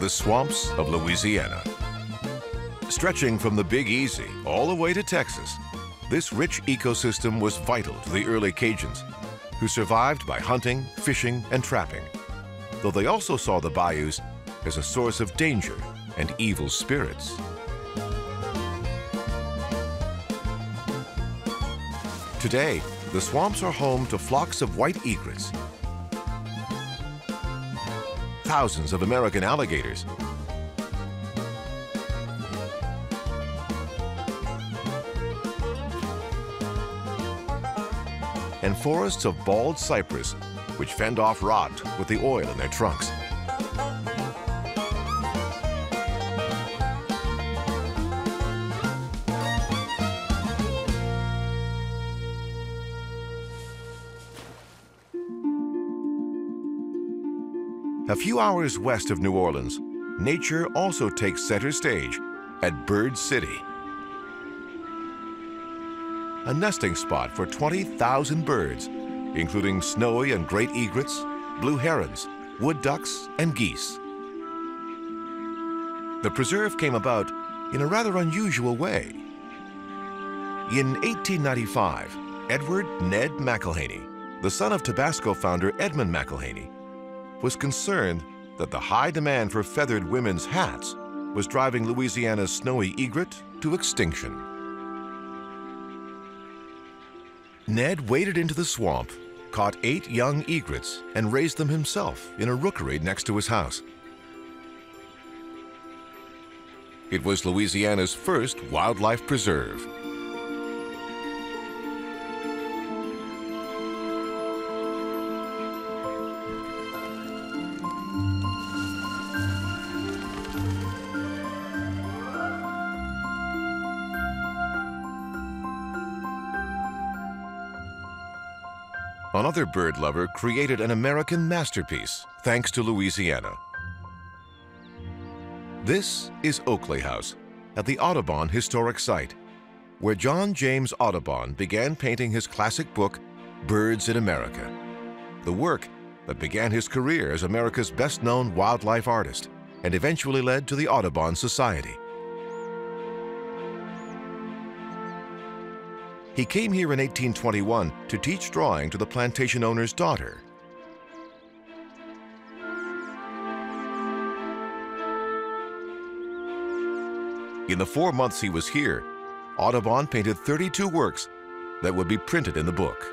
the swamps of Louisiana. Stretching from the Big Easy all the way to Texas, this rich ecosystem was vital to the early Cajuns, who survived by hunting, fishing, and trapping, though they also saw the bayous as a source of danger and evil spirits. Today, the swamps are home to flocks of white egrets, thousands of American alligators, and forests of bald cypress, which fend off rot with the oil in their trunks. A few hours west of New Orleans, nature also takes center stage at Bird City. A nesting spot for 20,000 birds, including snowy and great egrets, blue herons, wood ducks, and geese. The preserve came about in a rather unusual way. In 1895, Edward Ned McIlhenny, the son of Tabasco founder Edmund McIlhenny, was concerned that the high demand for feathered women's hats was driving Louisiana's snowy egret to extinction. Ned waded into the swamp, caught eight young egrets, and raised them himself in a rookery next to his house. It was Louisiana's first wildlife preserve. Another bird lover created an American masterpiece thanks to Louisiana. This is Oakley House at the Audubon Historic Site, where John James Audubon began painting his classic book, Birds in America, the work that began his career as America's best-known wildlife artist and eventually led to the Audubon Society. He came here in 1821 to teach drawing to the plantation owner's daughter. In the four months he was here, Audubon painted 32 works that would be printed in the book.